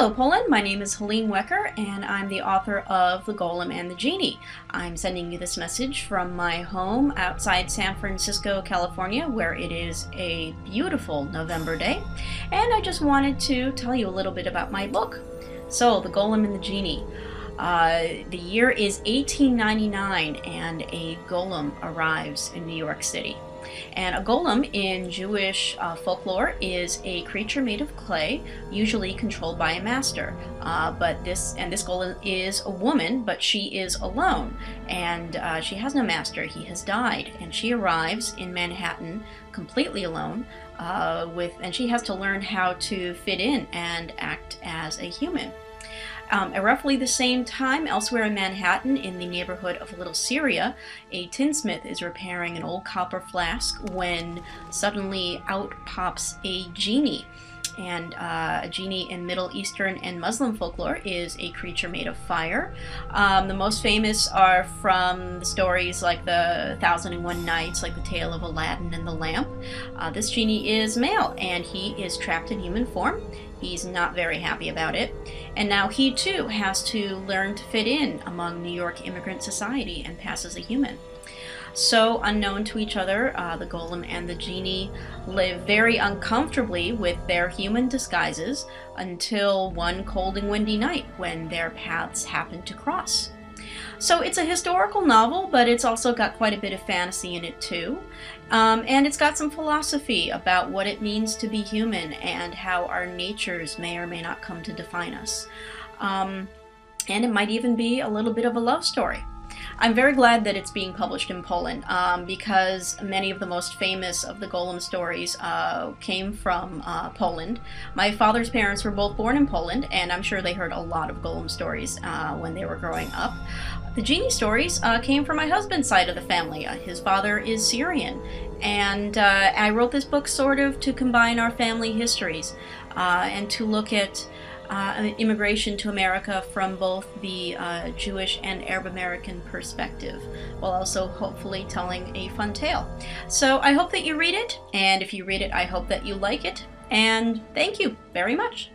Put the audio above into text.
Hello, Poland. My name is Helene Wecker, and I'm the author of The Golem and the Jinni. I'm sending you this message from my home outside San Francisco, California, where it is a beautiful November day, and I just wanted to tell you a little bit about my book. So, The Golem and the Jinni. Uh, the year is 1899, and a golem arrives in New York City. And a golem in Jewish uh, folklore is a creature made of clay, usually controlled by a master. Uh, but this and this golem is a woman, but she is alone, and uh, she has no master. He has died, and she arrives in Manhattan completely alone. Uh, with and she has to learn how to fit in and act as a human. Um, at roughly the same time, elsewhere in Manhattan, in the neighborhood of Little Syria, a tinsmith is repairing an old copper flask when suddenly out pops a genie. And uh, a genie in Middle Eastern and Muslim folklore is a creature made of fire. Um, the most famous are from the stories like the Thousand and One Nights, like the tale of Aladdin and the lamp. Uh, this genie is male and he is trapped in human form. He's not very happy about it. And now he too has to learn to fit in among New York immigrant society and pass as a human. So unknown to each other, uh, the golem and the genie live very uncomfortably with their human disguises until one cold and windy night when their paths happen to cross. So it's a historical novel, but it's also got quite a bit of fantasy in it too. Um, and it's got some philosophy about what it means to be human and how our natures may or may not come to define us. Um, and it might even be a little bit of a love story. I'm very glad that it's being published in Poland um, because many of the most famous of the Golem stories uh, came from uh, Poland. My father's parents were both born in Poland, and I'm sure they heard a lot of Golem stories uh, when they were growing up. The genie stories uh, came from my husband's side of the family. Uh, his father is Syrian, and uh, I wrote this book sort of to combine our family histories and to look at uh, immigration to America from both the uh, Jewish and Arab American perspective, while also hopefully telling a fun tale. So I hope that you read it, and if you read it, I hope that you like it, and thank you very much.